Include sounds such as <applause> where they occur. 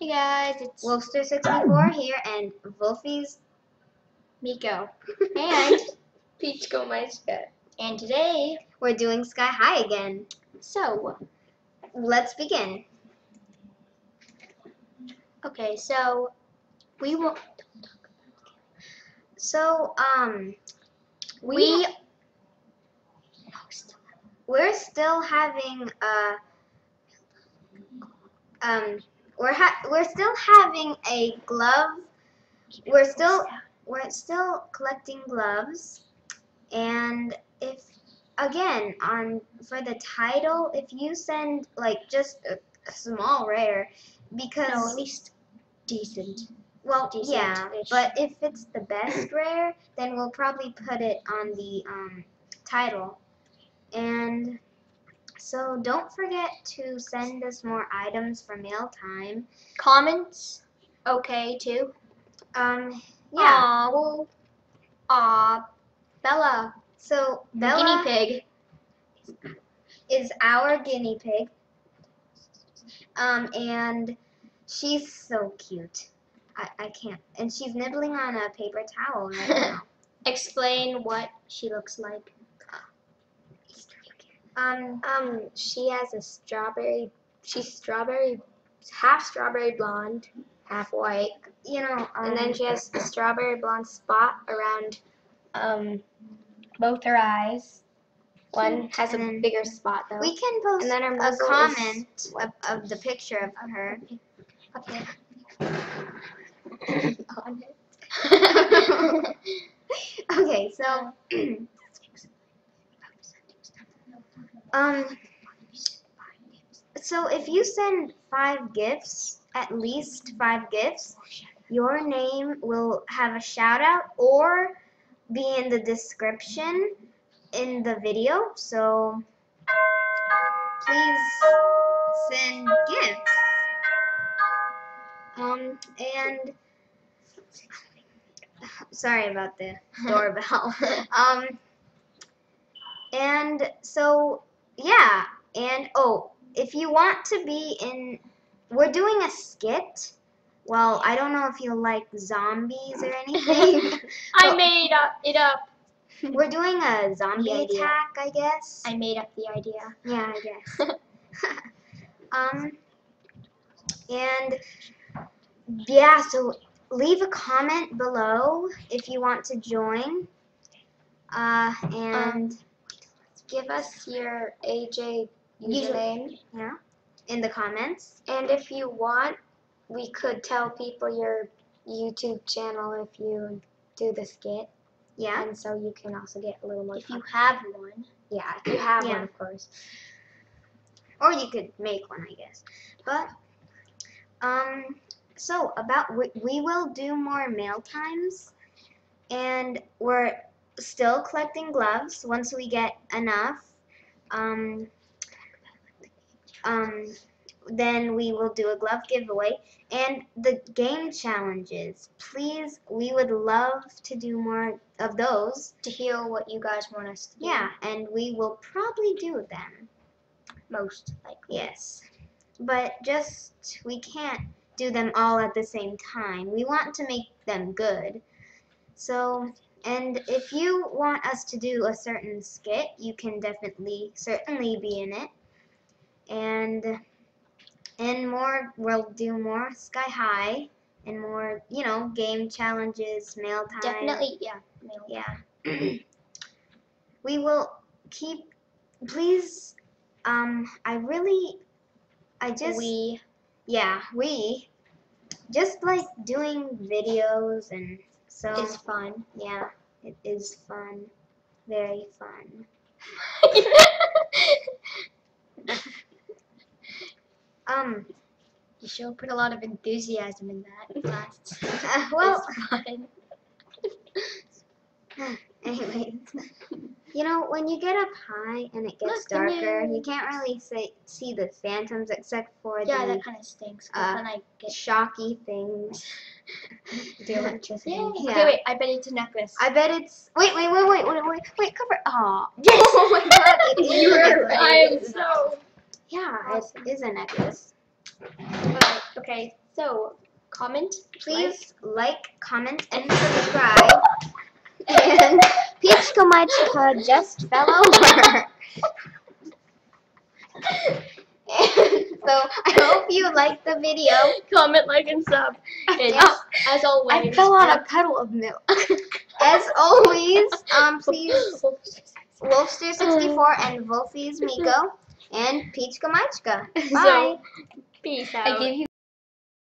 Hey guys, it's Wolfster64 here and Wolfie's Miko. and <laughs> Peach Go Meiska. And today, we're doing SkyHigh again. so, Let's begin. okay, so we will, So, um, we, we, we're still having uh um we're ha- we're still having a glove. We're still we're still collecting gloves, and if again on for the title, if you send like just a, a small rare, because no, at least decent. well decent yeah, but if it's the best <clears throat> rare, then we'll probably put it on the um title, and. So don't forget to send us more items for mail time. Comments, okay too. Um, yeah. Aw, well, aw, Bella, So Bella guinea pig. is our guinea pig. Um, and she's so cute. I, I can't. And she's nibbling on a paper towel right <laughs> now. Explain what she looks like. Um, Um, she has a strawberry. She's strawberry, half strawberry blonde, half white, you know, um, and then she has a strawberry blonde spot around um both her eyes. One has a And bigger spot though. we can post and then her a is- comment of, of the picture of her. Okay. on <laughs> <laughs> okay, so <clears throat> um so if you send five gifts, at least five gifts, your name will have a shout out or be in the description in the video. So please send gifts. Um and sorry about the <laughs> doorbell. <laughs> um, and so yeah, and oh, if you want to be in, we're doing a skit. Well, I don't know if you like zombies or anything. <laughs> I made up it up. we're doing a zombie attack, I guess. I made up the idea. Yeah, I guess. <laughs> um, and yeah, so leave a comment below if you want to join. Uh, and Give us your AJ username, yeah, in the comments. and if you want, we could tell people your YouTube channel if you do the skit, Yeah. and so you can also get a little more. If you have one. yeah, if you have Yeah. one, of course. Or you could make one, I guess. But um, so about we, we will do more mail times, and we're still collecting gloves once we get enough. Um, um, then we will do a glove giveaway and the game challenges. Please, we would love to do more of those. To hear what you guys want us to do. Yeah, and we will probably do them. Most likely. Yes. But just, we can't do them all at the same time. We want to make them good. So, and if you want us to do a certain skit, you can definitely, certainly be in it. And, and more, we'll do more SkyHigh and more, you know, game challenges, mail time. Definitely, yeah. mail. Yeah. <clears throat> we will keep please um I really I just we yeah, we just like doing videos and so is fun. yeah, it is fun. Very fun. <laughs> Um you sure put a lot of enthusiasm in that <laughs> last. <laughs> well it's fun. anyways. You know, when you get up high and it gets Look, darker, you can't really say, see the phantoms except for Yeah, the that kind of stinks. uh, then I get shocky things. <laughs> The electricity. Yay. <laughs> Yeah. Okay, wait. I bet it's a necklace. I bet it's. Wait, wait, wait, wait, wait, wait, wait. Cover. Aw. <laughs> Yes. oh my God! It is You are- necklace. I am so. Yeah, it is a necklace. Okay, okay. So, comment, Please like, comment, and subscribe. and Peach Comichca just fell over. <laughs> so I hope you liked the video. comment, like, and sub. And Yeah. as always, I fell on a puddle of milk. As always, um, <laughs> please Wolfster64 and Wolfies Miko and Peach Comichca. <laughs> Bye. So, peace I out. gave you